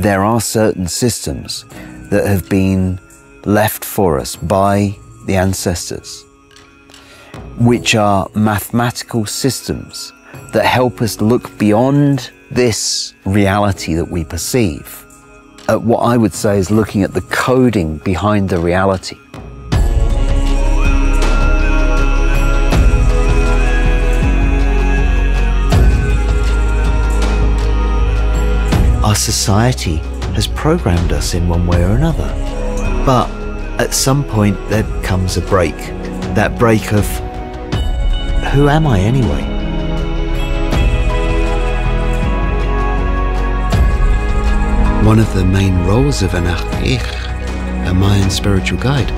there are certain systems that have been left for us by the ancestors, which are mathematical systems that help us look beyond this reality that we perceive at what I would say is looking at the coding behind the reality. Society has programmed us in one way or another. But at some point, there comes a break. That break of who am I anyway? One of the main roles of an ajq'ij, a Mayan spiritual guide,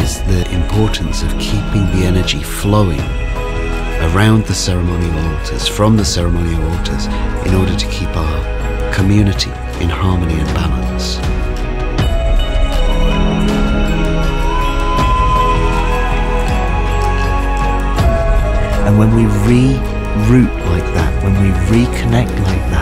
is the importance of keeping the energy flowing around the ceremonial altars, from the ceremonial altars, in order to keep our community in harmony and balance. And when we reroute like that, when we reconnect like that,